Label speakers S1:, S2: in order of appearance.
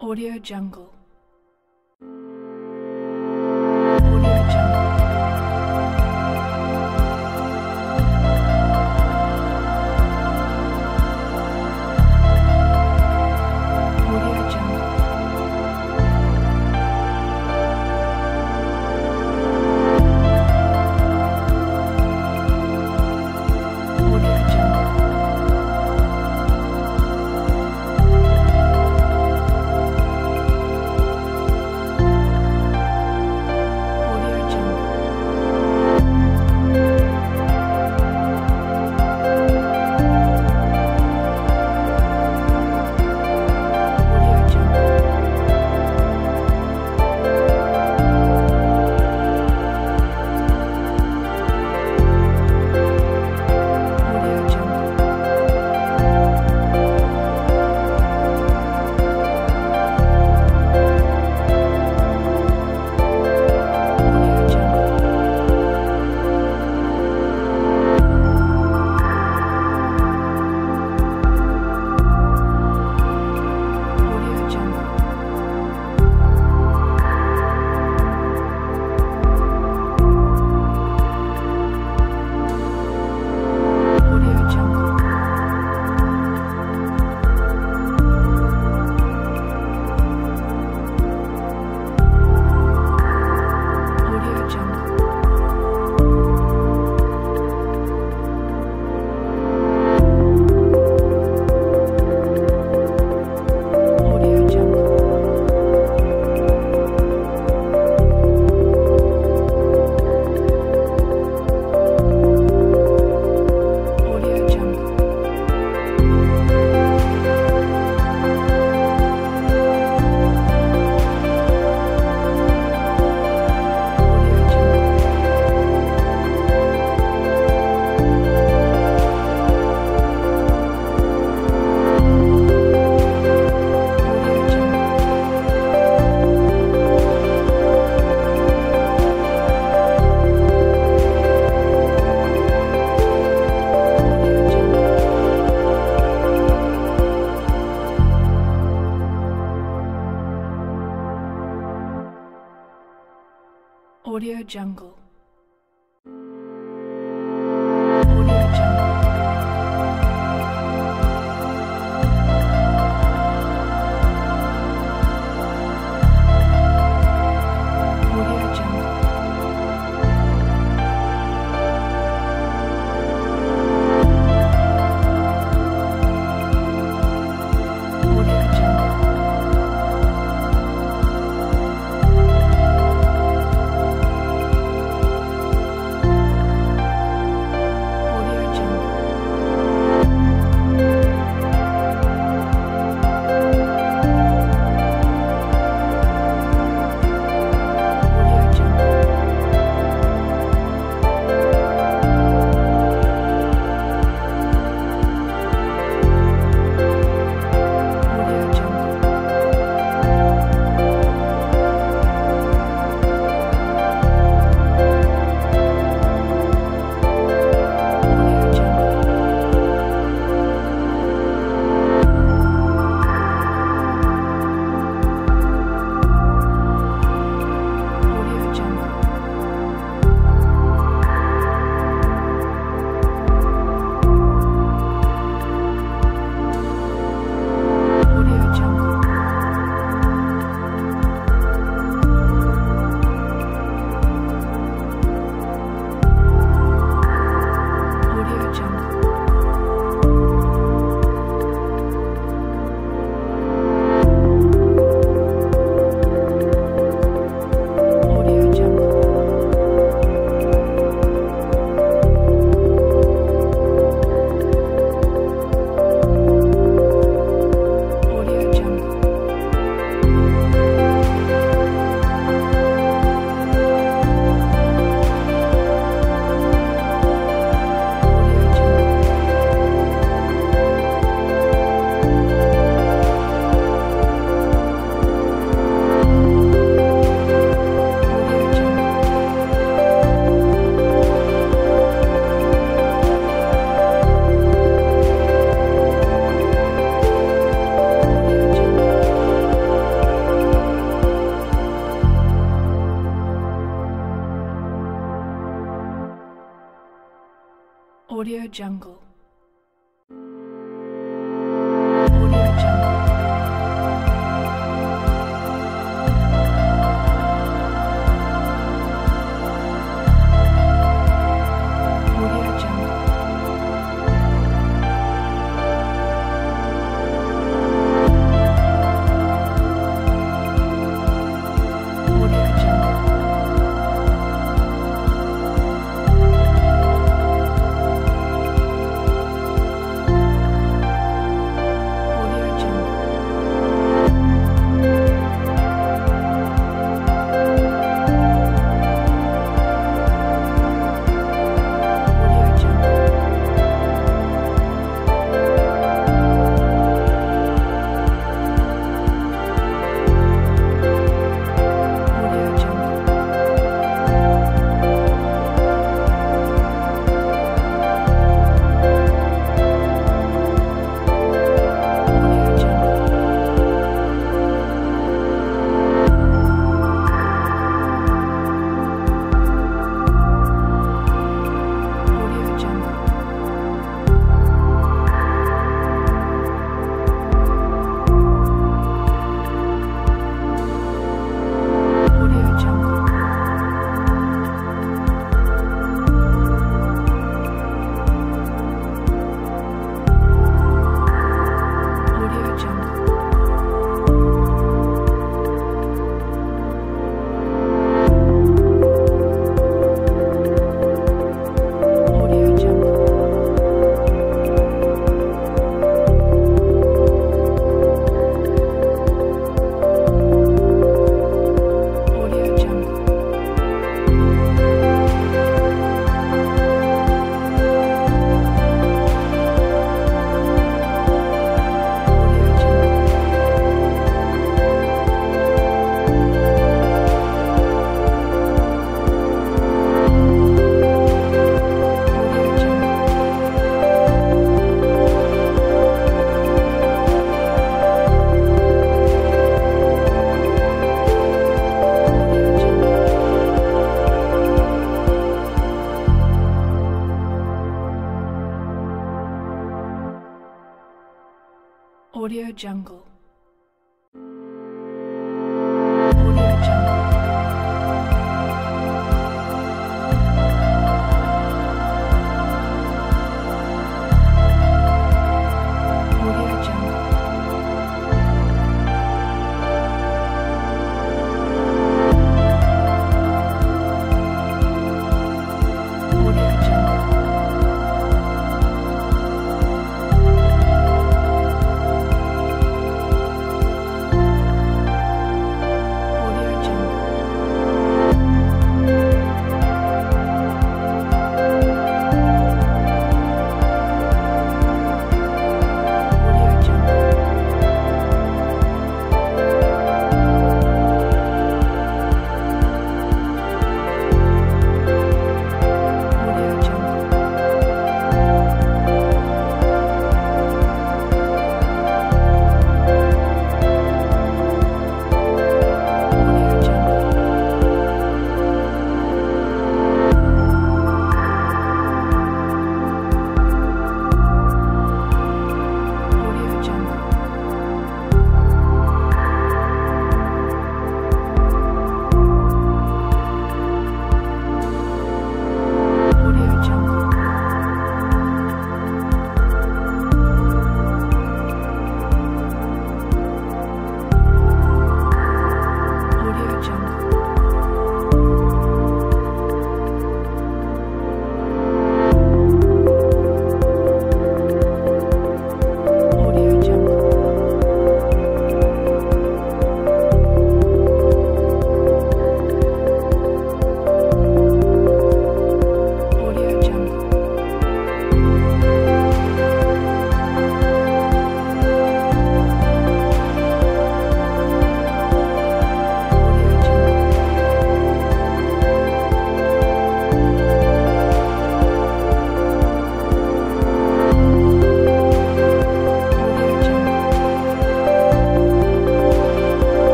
S1: Audio Jungle. Audio Jungle. Audio Jungle. Jungle.